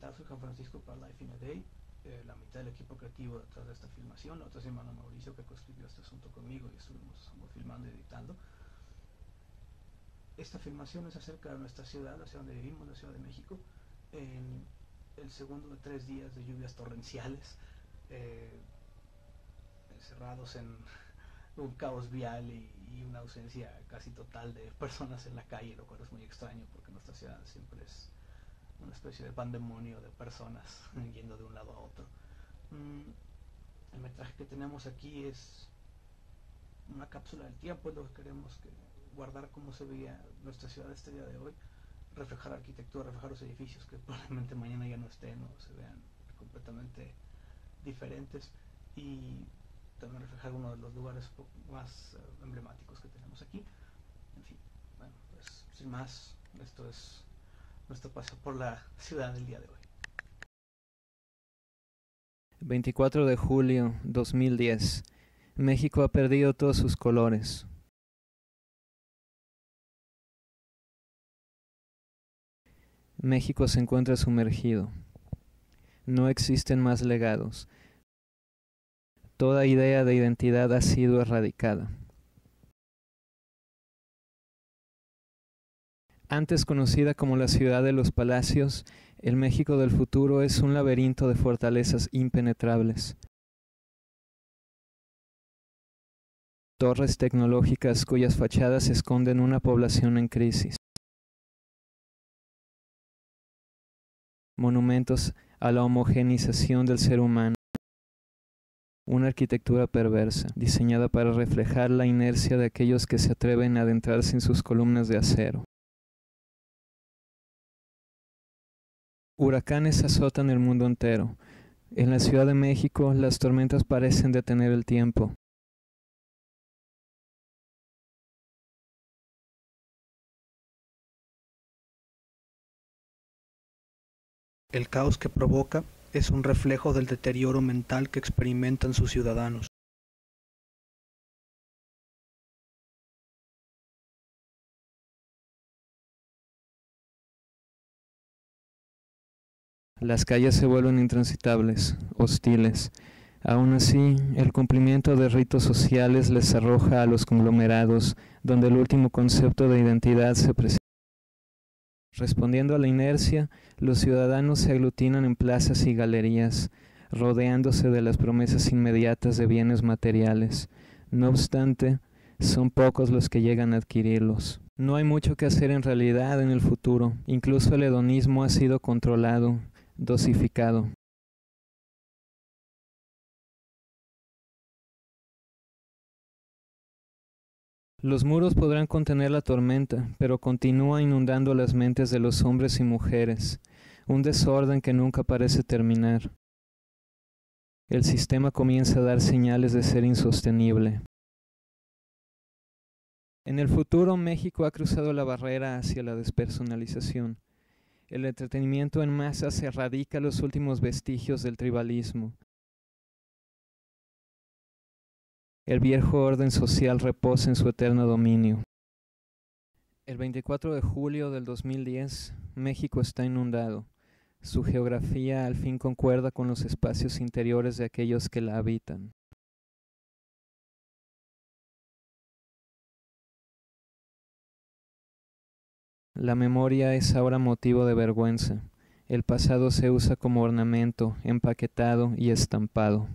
soy Juan Francisco para Life in a Day, eh, la mitad del equipo creativo detrás de esta filmación, la otra semana Mauricio que coescribió este asunto conmigo y estuvimos filmando y editando. Esta filmación es acerca de nuestra ciudad, la ciudad donde vivimos, la Ciudad de México, en el segundo de tres días de lluvias torrenciales, eh, encerrados en un caos vial y, una ausencia casi total de personas en la calle, lo cual es muy extraño porque nuestra ciudad siempre es una especie de pandemonio de personas yendo de un lado a otro. Mm, el metraje que tenemos aquí es una cápsula del tiempo, es lo que queremos que guardar cómo se veía nuestra ciudad este día de hoy, reflejar arquitectura, reflejar los edificios que probablemente mañana ya no estén o se vean completamente diferentes y también reflejar uno de los lugares más eh, emblemáticos que tenemos aquí. En fin, bueno, pues sin más, esto es nuestro paso por la ciudad del día de hoy. 24 de julio 2010. México ha perdido todos sus colores. México se encuentra sumergido. No existen más legados. Toda idea de identidad ha sido erradicada. Antes conocida como la ciudad de los palacios, el México del futuro es un laberinto de fortalezas impenetrables. Torres tecnológicas cuyas fachadas esconden una población en crisis. Monumentos a la homogenización del ser humano. Una arquitectura perversa, diseñada para reflejar la inercia de aquellos que se atreven a adentrarse en sus columnas de acero. Huracanes azotan el mundo entero. En la Ciudad de México las tormentas parecen detener el tiempo. El caos que provoca es un reflejo del deterioro mental que experimentan sus ciudadanos. Las calles se vuelven intransitables, hostiles. Aún así, el cumplimiento de ritos sociales les arroja a los conglomerados, donde el último concepto de identidad se presenta. Respondiendo a la inercia, los ciudadanos se aglutinan en plazas y galerías, rodeándose de las promesas inmediatas de bienes materiales. No obstante, son pocos los que llegan a adquirirlos. No hay mucho que hacer en realidad en el futuro. Incluso el hedonismo ha sido controlado dosificado. Los muros podrán contener la tormenta, pero continúa inundando las mentes de los hombres y mujeres, un desorden que nunca parece terminar. El sistema comienza a dar señales de ser insostenible. En el futuro México ha cruzado la barrera hacia la despersonalización el entretenimiento en masa se erradica los últimos vestigios del tribalismo. El viejo orden social reposa en su eterno dominio. El 24 de julio del 2010, México está inundado. Su geografía al fin concuerda con los espacios interiores de aquellos que la habitan. La memoria es ahora motivo de vergüenza. El pasado se usa como ornamento, empaquetado y estampado.